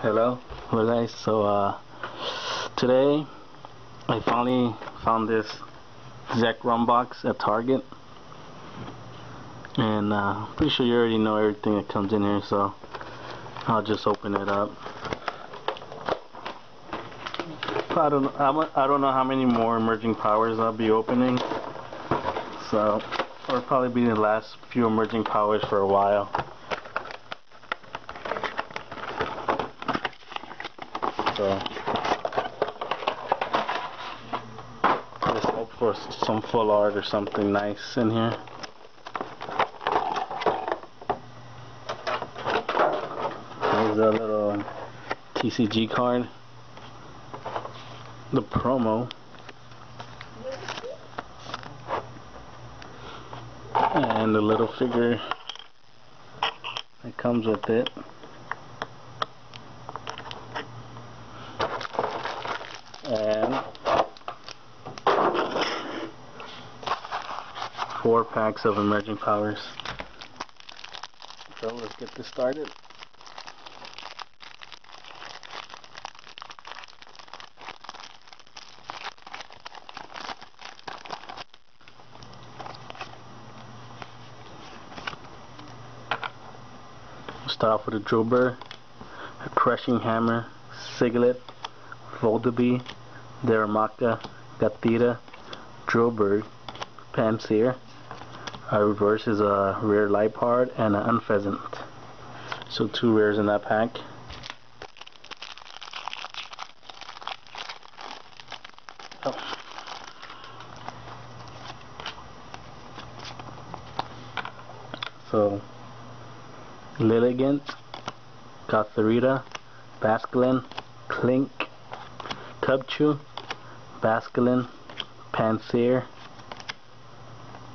Hello. Guys, so uh, today I finally found this Zekrom box at Target. And uh, pretty sure you already know everything that comes in here so I'll just open it up. I don't, I don't know how many more emerging powers I'll be opening. So it'll probably be the last few emerging powers for a while so just hope for some full art or something nice in here. There's a little TCG card. The promo. And the little figure that comes with it and four packs of emerging powers. So let's get this started. start off with a Drilbur, a Crushing Hammer, Sigilyph, Vullaby, Darumaka, Gothita, Drilbur, Pansear. Our reverse is a rare Liepard and an Unfezant. So two rares in that pack. So Lilligant, Gothorita, Basculin, Klink, Cubchoo, Basculin, Pansear,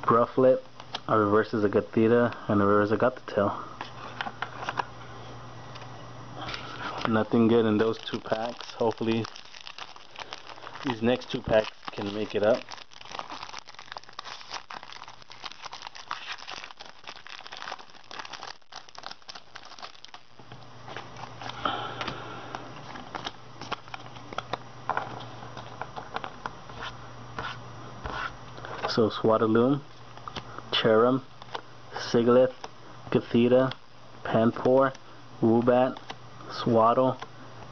Rufflet, a reverse is a Gothita, and a reverse is a Gothitelle. Nothing good in those two packs. Hopefully these next two packs can make it up. So Swadloon, Cherrim, Sigilyph, Gothita, Panpour, Woobat, Sewaddle,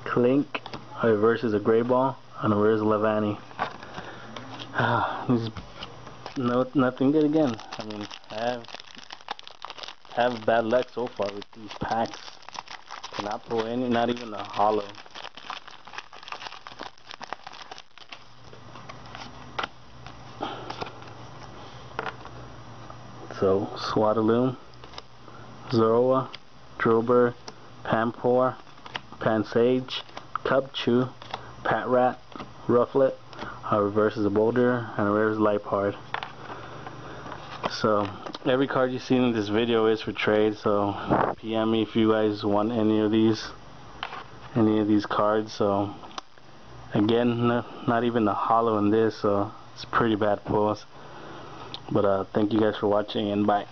Klink. a reverse is a Great Ball, and is Leavanny. Ah, no, nothing good again. I mean, I have, have bad luck so far with these packs. Cannot pull any, not even a holo. So Swadloon, Zorua, Drilbur, Panpour, Pansage, Cubchoo, Patrat, Rufflet, a reverse is a Boldore, and a rare is Liepard. So every card you see in this video is for trade, so PM me if you guys want any of these any of these cards. So again, not even the holo in this, so it's pretty bad pulls. But uh, thank you guys for watching and bye.